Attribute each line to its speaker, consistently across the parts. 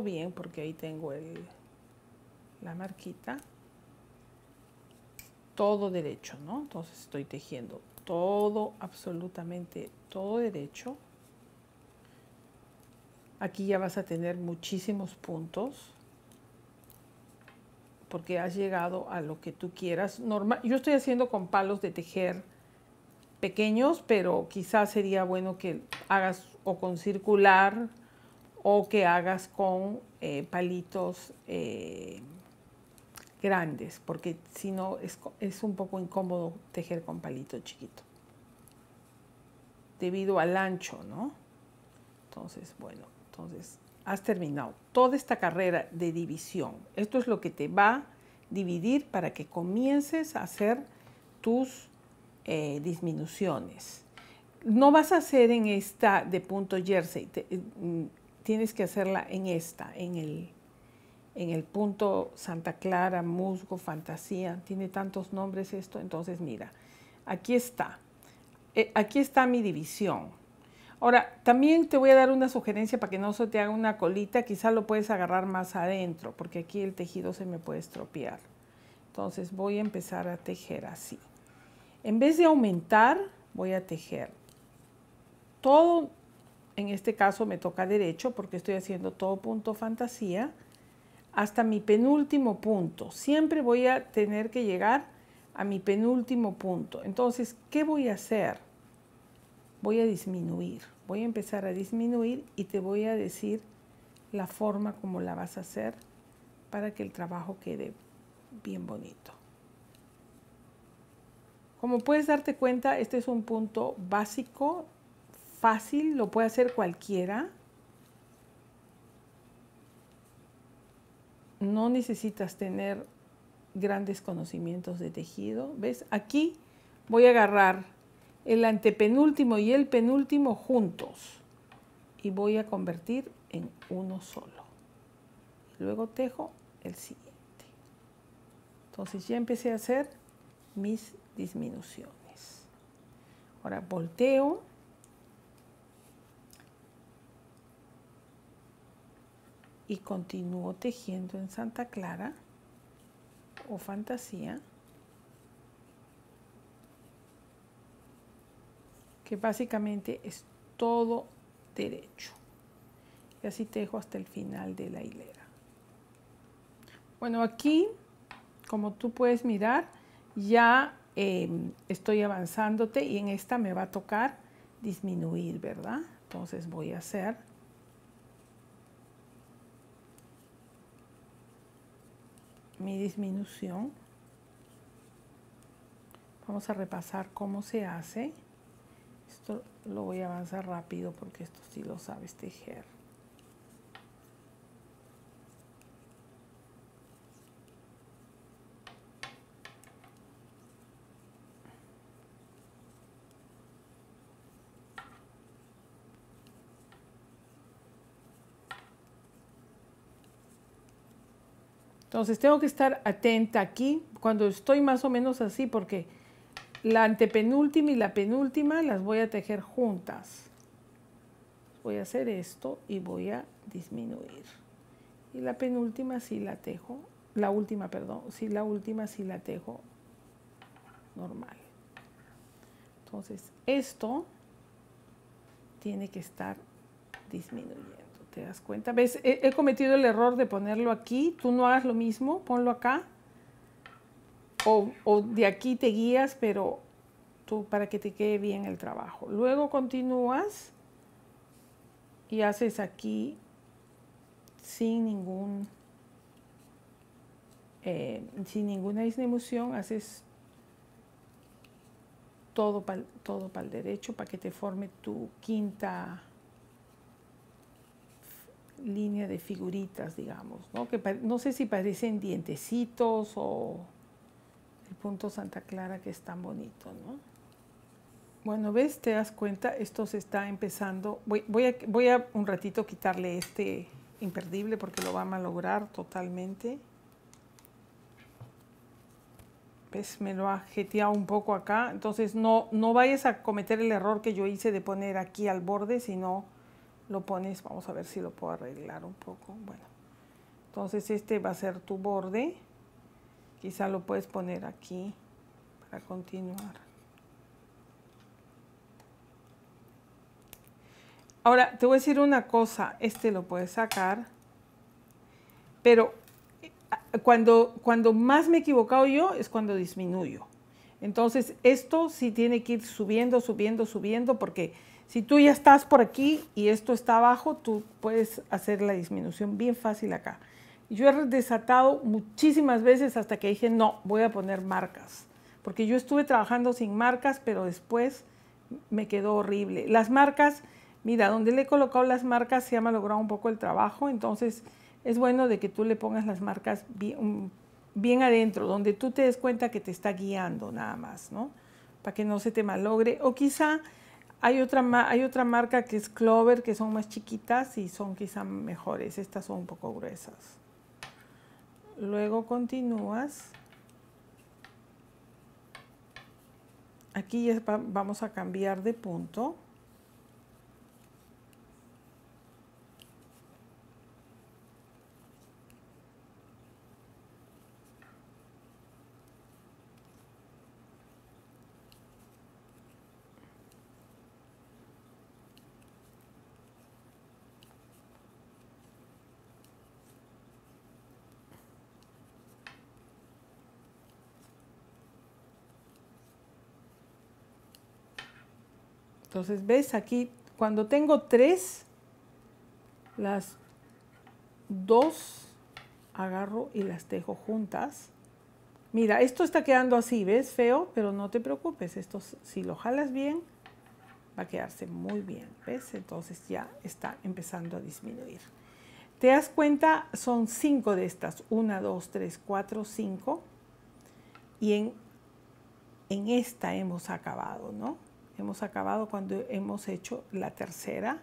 Speaker 1: bien porque ahí tengo el, la marquita. Todo derecho, ¿no? Entonces estoy tejiendo todo, absolutamente todo derecho. Aquí ya vas a tener muchísimos puntos porque has llegado a lo que tú quieras. Normal, yo estoy haciendo con palos de tejer pequeños, pero quizás sería bueno que hagas o con circular o que hagas con eh, palitos eh, grandes, porque si no es, es un poco incómodo tejer con palito chiquito, debido al ancho, ¿no? Entonces, bueno, entonces has terminado toda esta carrera de división. Esto es lo que te va a dividir para que comiences a hacer tus eh, disminuciones. No vas a hacer en esta de punto jersey, mm, tienes que hacerla en esta, en el, en el punto Santa Clara, musgo, fantasía, tiene tantos nombres esto, entonces mira, aquí está, eh, aquí está mi división. Ahora, también te voy a dar una sugerencia para que no se te haga una colita, quizá lo puedes agarrar más adentro, porque aquí el tejido se me puede estropear. Entonces voy a empezar a tejer así. En vez de aumentar, voy a tejer todo, en este caso me toca derecho porque estoy haciendo todo punto fantasía, hasta mi penúltimo punto. Siempre voy a tener que llegar a mi penúltimo punto. Entonces, ¿qué voy a hacer? Voy a disminuir. Voy a empezar a disminuir y te voy a decir la forma como la vas a hacer para que el trabajo quede bien bonito. Como puedes darte cuenta, este es un punto básico, fácil, lo puede hacer cualquiera. no necesitas tener grandes conocimientos de tejido. ¿Ves? Aquí voy a agarrar el antepenúltimo y el penúltimo juntos y voy a convertir en uno solo. Luego tejo el siguiente. Entonces ya empecé a hacer mis disminuciones. Ahora volteo y continúo tejiendo en Santa Clara o fantasía que básicamente es todo derecho. Y así tejo hasta el final de la hilera. Bueno aquí como tú puedes mirar ya em, estoy avanzándote y en esta me va a tocar disminuir verdad entonces voy a hacer mi disminución. Vamos a repasar cómo se hace. Esto lo voy a avanzar rápido porque esto sí lo sabes tejer. Entonces tengo que estar atenta aquí cuando estoy más o menos así porque la antepenúltima y la penúltima las voy a tejer juntas. Voy a hacer esto y voy a disminuir. Y la penúltima sí la tejo, la última, perdón, sí la última sí la tejo normal. Entonces esto tiene que estar disminuyendo. ¿Te das cuenta? ¿Ves? He, cometido el error de ponerlo aquí. Tú no hagas lo mismo, ponlo acá. O, o, de aquí te guías, pero tú para que te quede bien el trabajo. Luego continúas y haces aquí sin ningún eh, sin ninguna disminución, haces todo para todo el derecho para que te forme tu quinta línea de figuritas, digamos, ¿no? Que no sé si parecen dientecitos o el punto Santa Clara que es tan bonito, ¿no? Bueno, ¿ves? ¿Te das cuenta? Esto se está empezando. Voy, a un ratito quitarle este imperdible porque lo va a malograr totalmente. ¿Ves? Me lo ha jeteado un poco acá. Entonces no, no vayas a cometer el error que yo hice de poner aquí al borde, sino lo pones, vamos a ver si lo puedo arreglar un poco. Bueno, entonces este va a ser tu borde. Quizá lo puedes poner aquí para continuar. Ahora, te voy a decir una cosa, este lo puedes sacar, pero eh, cuando, cuando más me he equivocado yo es cuando disminuyo. Entonces, esto sí tiene que ir subiendo, subiendo, subiendo, porque si tú ya estás por aquí y esto está abajo, tú puedes hacer la disminución bien fácil acá. Yo he desatado muchísimas veces hasta que dije, no, voy a poner marcas, porque yo estuve trabajando sin marcas, pero después me quedó horrible. Las marcas, mira, donde le he colocado las marcas se ha malogrado un poco el trabajo, entonces es bueno de que tú le pongas las marcas bien, bien adentro, donde tú te des cuenta que te está guiando nada más, ¿no? Para que no se te malogre. O quizá hay otra, hay otra marca que es Clover, que son más chiquitas y son quizá mejores. Estas son un poco gruesas. Luego continúas. Aquí ya vamos a cambiar de punto. Entonces, ¿ves? Aquí, cuando tengo tres, las dos agarro y las dejo juntas. Mira, esto está quedando así, ¿ves? Feo, pero no te preocupes. Esto, si lo jalas bien, va a quedarse muy bien, ¿ves? Entonces ya está empezando a disminuir. ¿Te das cuenta? Son cinco de estas. Una, dos, tres, cuatro, cinco. Y en, en esta hemos acabado, ¿no? Hemos acabado cuando hemos hecho la tercera,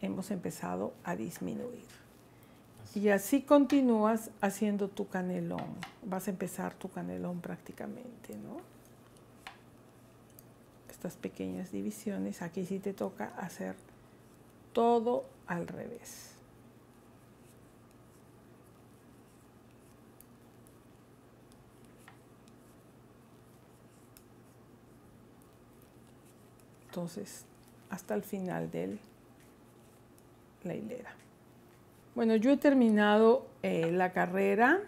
Speaker 1: hemos empezado a disminuir. Y así continúas haciendo tu canelón. Vas a empezar tu canelón prácticamente, ¿no? Estas pequeñas divisiones, aquí sí te toca hacer todo al revés. Entonces hasta el final de la hilera. Bueno, yo he terminado eh, la carrera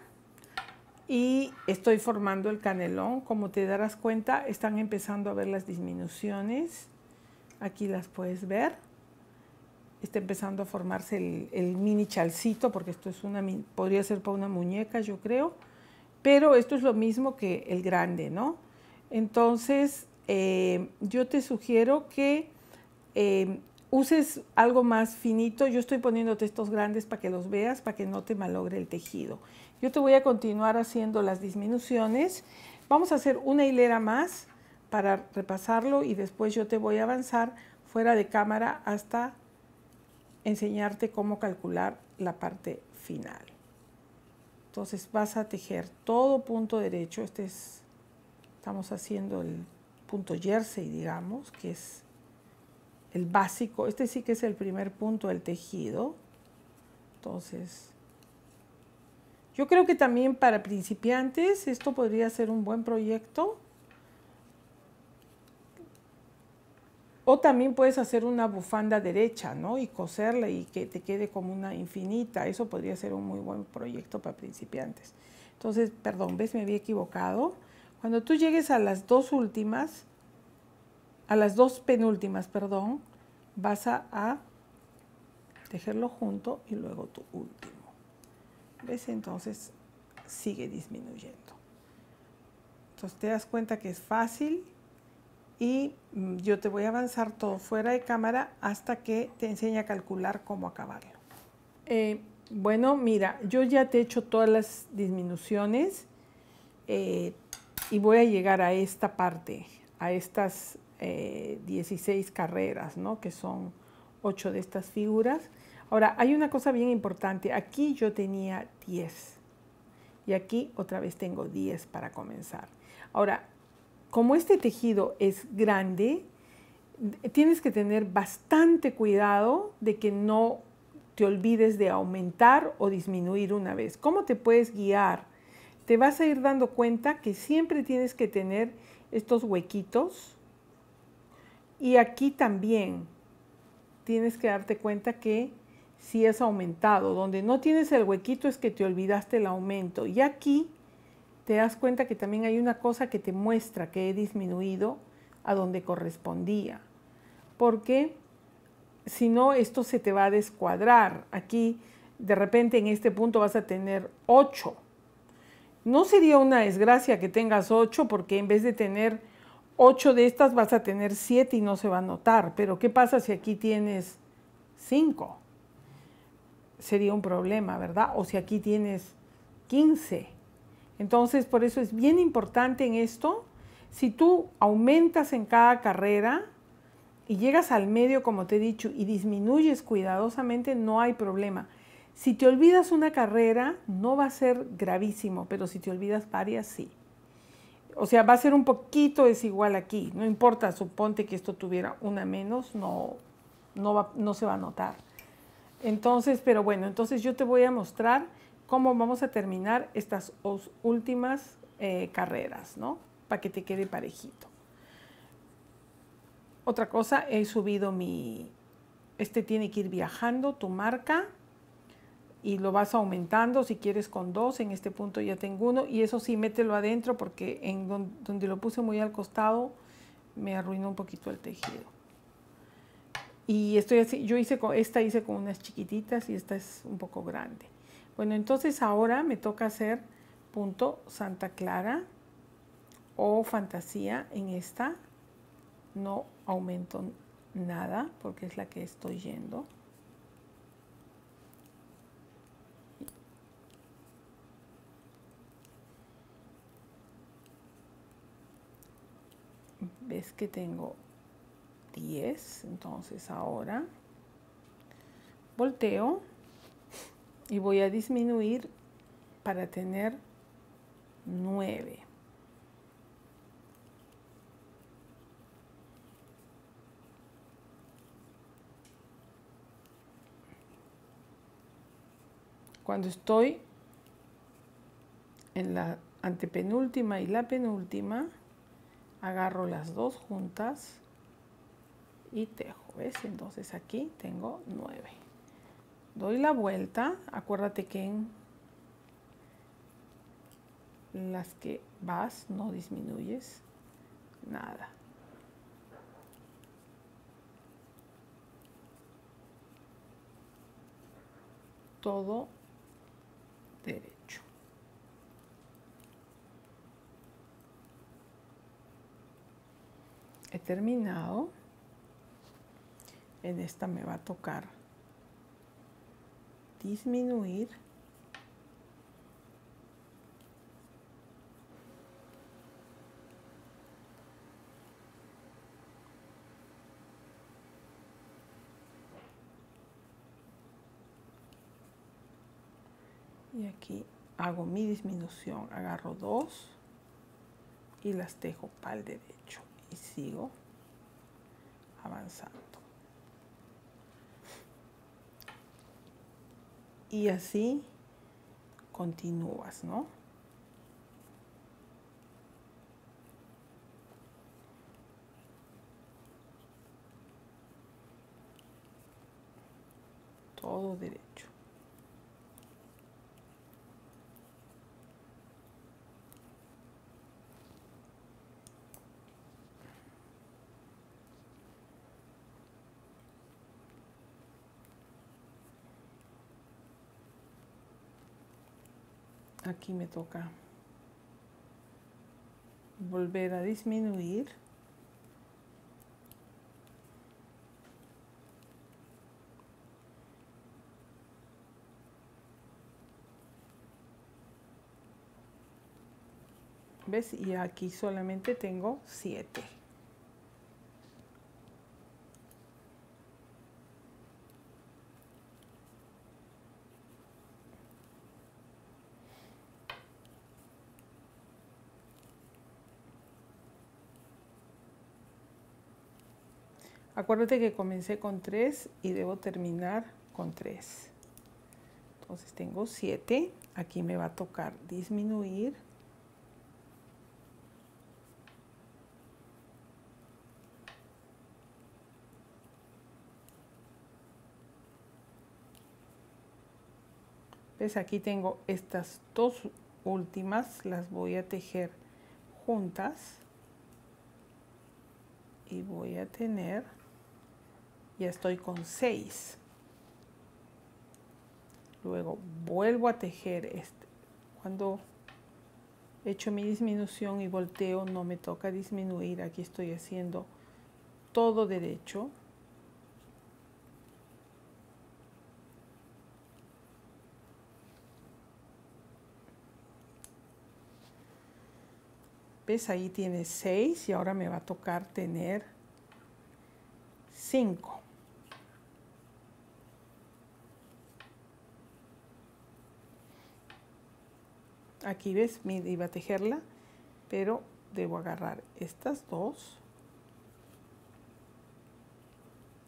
Speaker 1: y estoy formando el canelón. Como te darás cuenta, están empezando a ver las disminuciones. Aquí las puedes ver. Está empezando a formarse el, el mini chalcito, porque esto es una, podría ser para una muñeca, yo creo. Pero esto es lo mismo que el grande, ¿no? Entonces, eh, yo te sugiero que eh, uses algo más finito. Yo estoy poniéndote estos grandes para que los veas, para que no te malogre el tejido. Yo te voy a continuar haciendo las disminuciones. Vamos a hacer una hilera más para repasarlo y después yo te voy a avanzar fuera de cámara hasta enseñarte cómo calcular la parte final. Entonces vas a tejer todo punto derecho. Este es, estamos haciendo el punto jersey, digamos, que es el básico. Este sí que es el primer punto del tejido. Entonces, yo creo que también para principiantes esto podría ser un buen proyecto. O también puedes hacer una bufanda derecha, ¿no? Y coserla y que te quede como una infinita. Eso podría ser un muy buen proyecto para principiantes. Entonces, perdón, ¿ves? Me había equivocado. Cuando tú llegues a las dos últimas, a las dos penúltimas, perdón, vas a, tejerlo junto y luego tu último. ¿Ves? Entonces sigue disminuyendo. Entonces te das cuenta que es fácil y mm, yo te voy a avanzar todo fuera de cámara hasta que te enseñe a calcular cómo acabarlo. Eh, bueno, mira, yo ya te he hecho todas las disminuciones. Eh, y voy a llegar a esta parte, a estas 16 eh, carreras, ¿no? que son 8 de estas figuras. Ahora, hay una cosa bien importante. Aquí yo tenía 10 y aquí otra vez tengo 10 para comenzar. Ahora, como este tejido es grande, tienes que tener bastante cuidado de que no te olvides de aumentar o disminuir una vez. ¿Cómo te puedes guiar? Te vas a ir dando cuenta que siempre tienes que tener estos huequitos y aquí también tienes que darte cuenta que si es aumentado. Donde no tienes el huequito es que te olvidaste el aumento. Y aquí te das cuenta que también hay una cosa que te muestra que he disminuido a donde correspondía. Porque si no, esto se te va a descuadrar. Aquí, de repente, en este punto vas a tener 8. No sería una desgracia que tengas 8 porque en vez de tener 8 de estas vas a tener 7 y no se va a notar. Pero ¿qué pasa si aquí tienes 5? Sería un problema, ¿verdad? O si aquí tienes 15. Entonces, por eso es bien importante en esto, si tú aumentas en cada carrera y llegas al medio, como te he dicho, y disminuyes cuidadosamente, no hay problema. Si te olvidas una carrera, no va a ser gravísimo, pero si te olvidas varias, sí o sea, va a ser un poquito desigual aquí, no importa, suponte que esto tuviera una menos, no, no, no se va a notar. Entonces, pero bueno, entonces yo te voy a mostrar cómo vamos a terminar estas últimas eh, carreras, ¿no? Para que te quede parejito. Otra cosa, he subido mi, este tiene que ir viajando, tu marca, y lo vas aumentando si quieres con dos, en este punto ya tengo uno y eso sí mételo adentro porque en donde, lo puse muy al costado me arruinó un poquito el tejido. Y estoy así, yo hice con, esta hice con unas chiquititas y esta es un poco grande. Bueno, entonces ahora me toca hacer punto Santa Clara o fantasía en esta. No aumento nada porque es la que estoy yendo. Ves que tengo 10 entonces ahora volteo y voy a disminuir para tener 9 cuando estoy en la antepenúltima y la penúltima agarro las dos juntas y tejo, ¿ves? Entonces aquí tengo nueve. Doy la vuelta, acuérdate que en las que vas no disminuyes nada. Todo derecho. He terminado. En esta me va a tocar disminuir. Y aquí hago mi disminución. Agarro dos y las tejo para el derecho y sigo avanzando. Y así continúas, ¿no? Todo derecho. Aquí me toca volver a disminuir ¿Ves? Y aquí solamente tengo 7. Acuérdate que comencé con 3 y debo terminar con 3. Entonces tengo 7. Aquí me va a tocar disminuir. ¿Ves? Aquí tengo estas dos últimas, las voy a tejer juntas y voy a tener, ya estoy con 6. Luego vuelvo a tejer este. Cuando echo mi disminución y volteo, no me toca disminuir. Aquí estoy haciendo todo derecho. ¿Ves? Ahí tiene 6 y ahora me va a tocar tener 5. Aquí ves, me iba a tejerla, pero debo agarrar estas dos.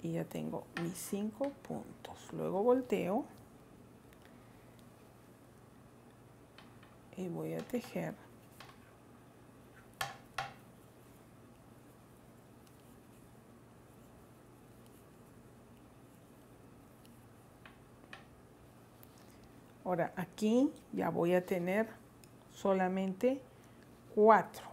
Speaker 1: Y ya tengo mis 5 puntos. Luego volteo. Y voy a tejer. Ahora aquí ya voy a tener solamente cuatro.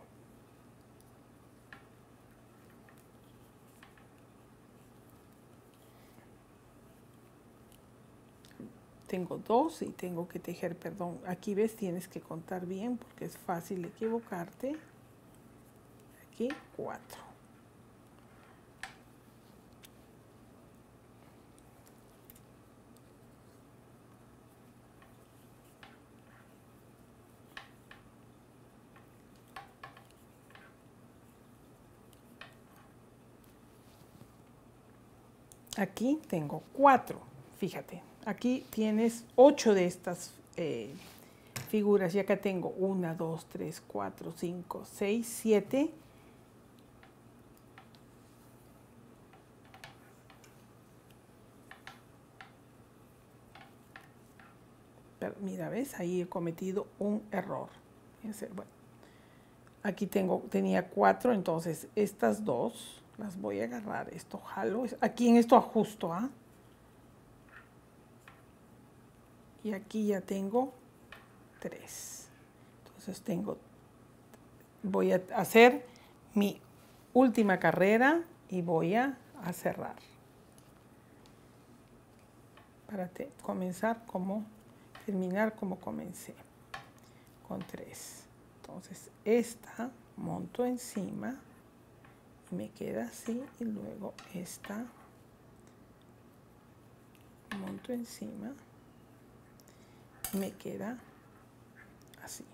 Speaker 1: Tengo dos y tengo que tejer, perdón, aquí ves, tienes que contar bien porque es fácil equivocarte. Aquí cuatro. Aquí tengo cuatro, fíjate. Aquí tienes ocho de estas eh, figuras y acá tengo una, dos, tres, cuatro, cinco, seis, siete. Mira, ¿ves? Ahí he cometido un error. Aquí tengo, tenía cuatro, entonces estas dos las voy a agarrar. Esto jalo. Aquí en esto ajusto, ¿ah? Y aquí ya tengo tres. Entonces tengo, voy a hacer mi última carrera y voy a, cerrar. Para comenzar como, terminar como comencé. Con tres. Entonces esta monto encima me queda así y luego esta. Monto encima. Me queda así.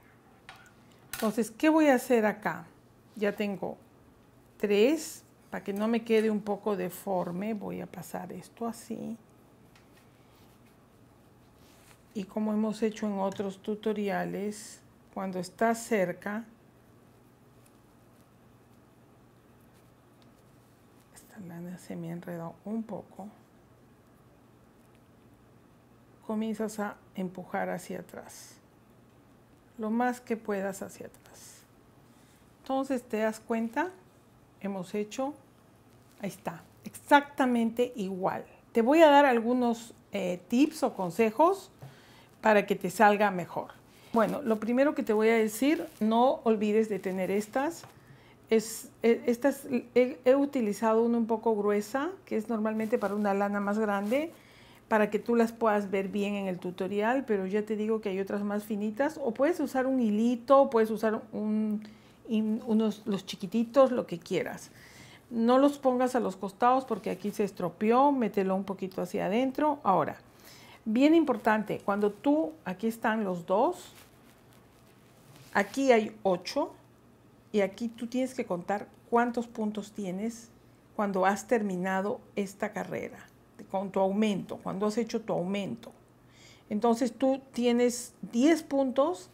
Speaker 1: Entonces ¿qué voy a hacer acá? ya tengo tres. Para que no me quede un poco deforme voy a pasar esto así. Y como hemos hecho en otros tutoriales cuando está cerca lana se me ha enredado un poco, comienzas a empujar hacia atrás, lo más que puedas hacia atrás. Entonces te das cuenta, hemos hecho, ahí está, exactamente igual. Te voy a dar algunos eh, tips o consejos para que te salga mejor. Bueno, lo primero que te voy a decir, no olvides de tener estas es, e, he, utilizado una un poco gruesa, que es normalmente para una lana más grande, para que tú las puedas ver bien en el tutorial, pero ya te digo que hay otras más finitas, o puedes usar un hilito, puedes usar un, unos, los chiquititos, lo que quieras. No los pongas a los costados porque aquí se estropeó, mételo un poquito hacia adentro. Ahora, bien importante, cuando tú, aquí están los dos, aquí hay ocho, y aquí tú tienes que contar cuántos puntos tienes cuando has terminado esta carrera, con tu aumento, cuando has hecho tu aumento. Entonces tú tienes 10 puntos,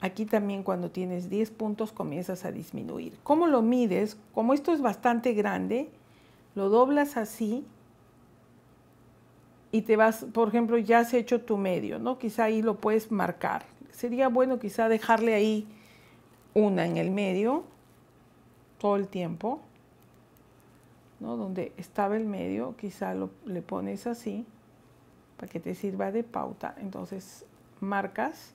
Speaker 1: aquí también cuando tienes 10 puntos comienzas a disminuir. ¿Cómo lo mides? Como esto es bastante grande, lo doblas así y te vas, por ejemplo, ya has hecho tu medio, ¿no? Quizá ahí lo puedes marcar. Sería bueno quizá dejarle ahí una en el medio todo el tiempo, ¿no? Donde estaba el medio, quizá lo, le pones así para que te sirva de pauta. Entonces marcas.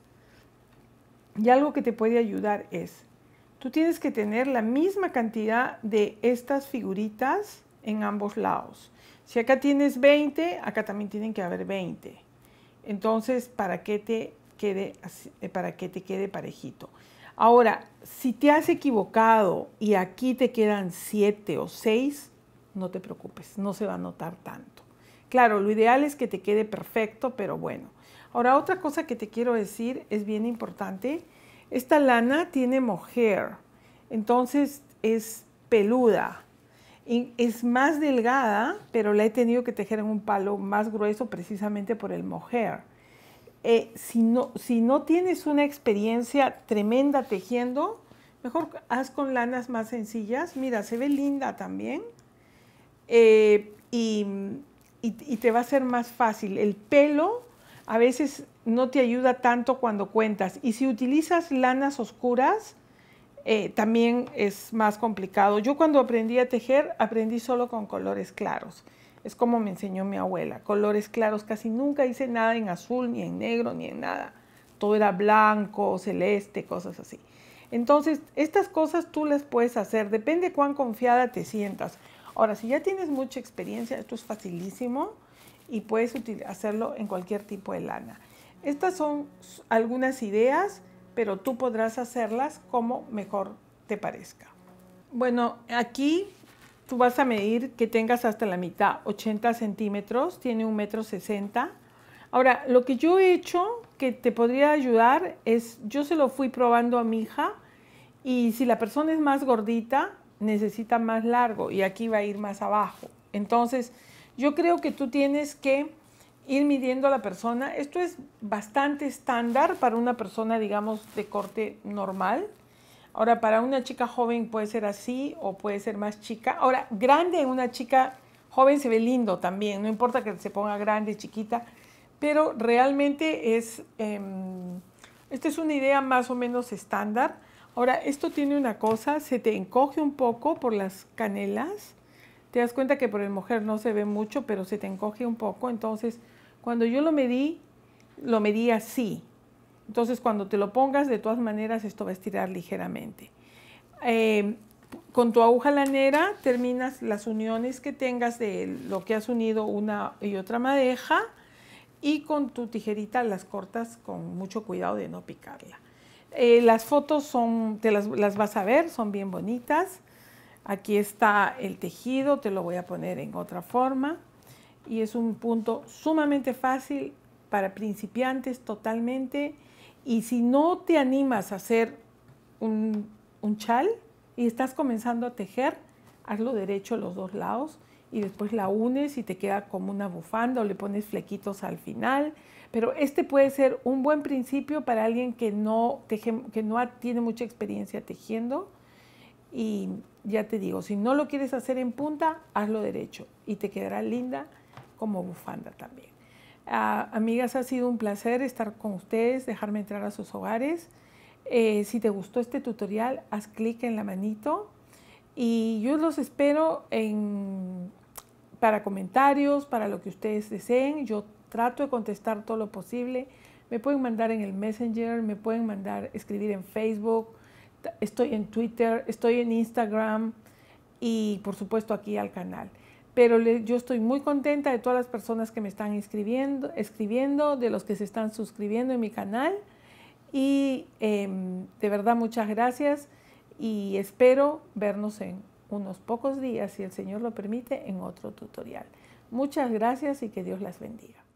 Speaker 1: Y algo que te puede ayudar es, tú tienes que tener la misma cantidad de estas figuritas en ambos lados. Si acá tienes 20, acá también tienen que haber 20. Entonces, para que te quede, eh, para que te quede parejito. Ahora, si te has equivocado y aquí te quedan 7 o 6, no te preocupes, no se va a notar tanto. Claro, lo ideal es que te quede perfecto, pero bueno. Ahora, otra cosa que te quiero decir es bien importante. Esta lana tiene mohair, entonces es peluda es más delgada, pero la he tenido que tejer en un palo más grueso precisamente por el mohair. Eh, si, no, tienes una experiencia tremenda tejiendo, mejor haz con lanas más sencillas. Mira, se ve linda también. Eh, y, y te va a ser más fácil. El pelo a veces no te ayuda tanto cuando cuentas. Y si utilizas lanas oscuras, eh, también es más complicado. Yo cuando aprendí a tejer, aprendí solo con colores claros. Es como me enseñó mi abuela, colores claros. Casi nunca hice nada en azul, ni en negro, ni en nada. Todo era blanco, celeste, cosas así. Entonces, estas cosas tú las puedes hacer, depende cuán confiada te sientas. Ahora, si ya tienes mucha experiencia, esto es facilísimo y puedes hacerlo en cualquier tipo de lana. Estas son algunas ideas pero tú podrás hacerlas como mejor te parezca. Bueno, aquí tú vas a medir que tengas hasta la mitad, 80 centímetros, tiene un metro 60. Ahora, lo que yo he hecho que te podría ayudar es, yo se lo fui probando a mi hija y si la persona es más gordita, necesita más largo y aquí va a ir más abajo. Entonces, yo creo que tú tienes que ir midiendo a la persona. Esto es bastante estándar para una persona, digamos, de corte normal. Ahora, para una chica joven puede ser así o puede ser más chica. Ahora, grande una chica joven se ve lindo también, no importa que se ponga grande, chiquita, pero realmente es, em, esta es una idea más o menos estándar. Ahora, esto tiene una cosa, se te encoge un poco por las canelas. Te das cuenta que por el mujer no se ve mucho, pero se te encoge un poco, entonces cuando yo lo medí, lo medí así. Entonces, cuando te lo pongas, de todas maneras, esto va a estirar ligeramente. Eh, con tu aguja lanera terminas las uniones que tengas de lo que has unido una y otra madeja y con tu tijerita las cortas con mucho cuidado de no picarla. Eh, las fotos son, te las, las vas a ver, son bien bonitas. Aquí está el tejido, te lo voy a poner en otra forma y es un punto sumamente fácil para principiantes totalmente. Y si no te animas a hacer un, chal y estás comenzando a tejer, hazlo derecho los dos lados y después la unes y te queda como una bufanda o le pones flequitos al final. Pero este puede ser un buen principio para alguien que no, que no tiene mucha experiencia tejiendo. Y ya te digo, si no lo quieres hacer en punta, hazlo derecho y te quedará linda como bufanda también. Ah, amigas, ha sido un placer estar con ustedes, dejarme entrar a sus hogares. Eh, si te gustó este tutorial, haz clic en la manito y yo los espero en, para comentarios, para lo que ustedes deseen. Yo trato de contestar todo lo posible. Me pueden mandar en el Messenger, me pueden mandar, escribir en Facebook, estoy en Twitter, estoy en Instagram y por supuesto aquí al canal pero yo estoy muy contenta de todas las personas que me están escribiendo, escribiendo de los que se están suscribiendo en mi canal y em, de verdad muchas gracias y espero vernos en unos pocos días, si el Señor lo permite, en otro tutorial. Muchas gracias y que Dios las bendiga.